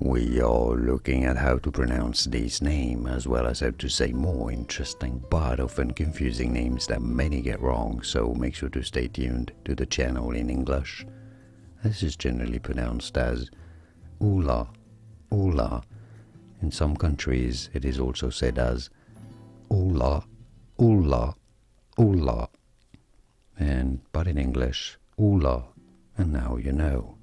We are looking at how to pronounce this name as well as how to say more interesting but often confusing names that many get wrong, so make sure to stay tuned to the channel in English. This is generally pronounced as Ulla, Ulla. In some countries, it is also said as Ulla, Ulla, Ulla. And but in English, Ulla. And now you know.